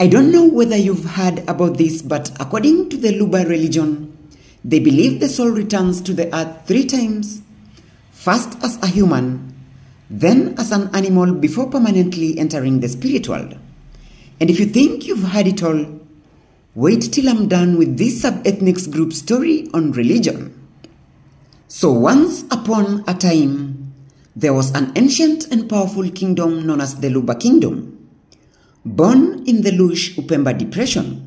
I don't know whether you've heard about this, but according to the Luba religion, they believe the soul returns to the earth three times first as a human, then as an animal before permanently entering the spirit world. And if you think you've heard it all, wait till I'm done with this sub ethnic group story on religion. So, once upon a time, there was an ancient and powerful kingdom known as the Luba Kingdom born in the Lush Upemba Depression.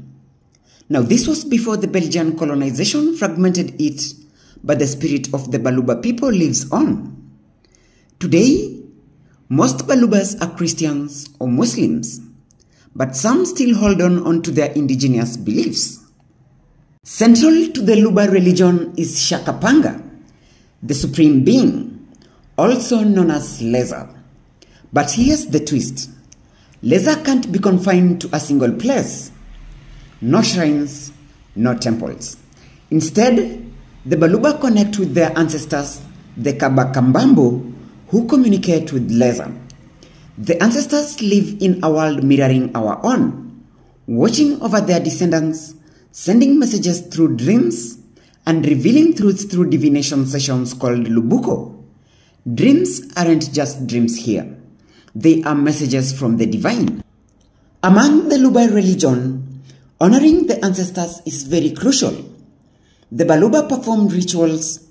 Now, this was before the Belgian colonization fragmented it, but the spirit of the Baluba people lives on. Today, most Balubas are Christians or Muslims, but some still hold on onto their indigenous beliefs. Central to the Luba religion is Shakapanga, the supreme being, also known as Leza. But here's the twist. Leza can't be confined to a single place. No shrines, no temples. Instead, the Baluba connect with their ancestors, the Kabakambambo, who communicate with Leza. The ancestors live in a world mirroring our own, watching over their descendants, sending messages through dreams, and revealing truths through divination sessions called Lubuko. Dreams aren't just dreams here. They are messages from the divine. Among the Luba religion, honoring the ancestors is very crucial. The Baluba perform rituals,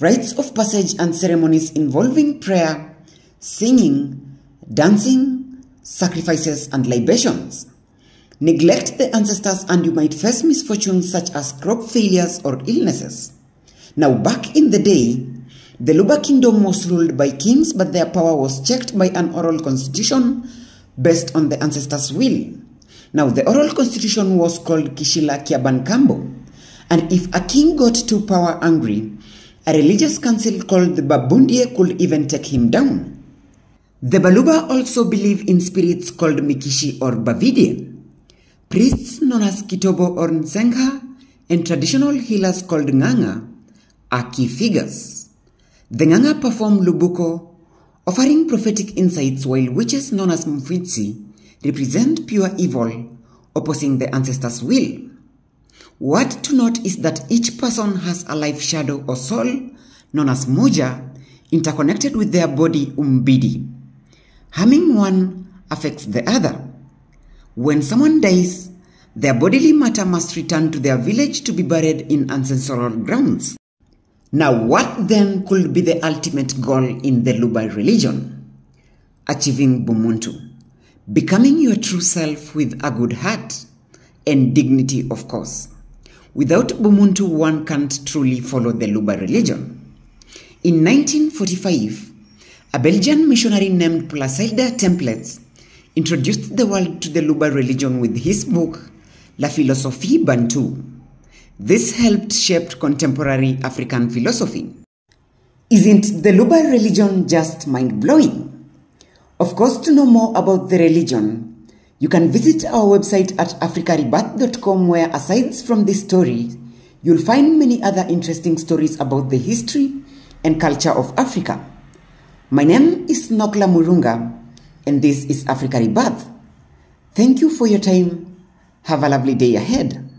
rites of passage and ceremonies involving prayer, singing, dancing, sacrifices and libations. Neglect the ancestors and you might face misfortunes such as crop failures or illnesses. Now back in the day, the Luba kingdom was ruled by kings, but their power was checked by an oral constitution based on the ancestors' will. Now, the oral constitution was called Kishila Kiabankambo, and if a king got too power angry, a religious council called the Bambudye could even take him down. The Baluba also believe in spirits called Mikishi or Bavide, priests known as Kitobo or Nsengha, and traditional healers called Nganga are key figures. The Nganga perform Lubuko, offering prophetic insights while witches known as Mfitsi represent pure evil, opposing the ancestors' will. What to note is that each person has a life shadow or soul known as Moja interconnected with their body Umbidi. Harming one affects the other. When someone dies, their bodily matter must return to their village to be buried in ancestral grounds. Now, what then could be the ultimate goal in the Luba religion? Achieving Bumuntu, becoming your true self with a good heart and dignity, of course. Without Bumuntu, one can't truly follow the Luba religion. In 1945, a Belgian missionary named Placide Tempels introduced the world to the Luba religion with his book, La Philosophie Bantu. This helped shape contemporary African philosophy. Isn't the Luba religion just mind blowing? Of course, to know more about the religion, you can visit our website at africarebirth.com where aside from this story, you'll find many other interesting stories about the history and culture of Africa. My name is Nokla Murunga, and this is Africa Rebirth. Thank you for your time. Have a lovely day ahead.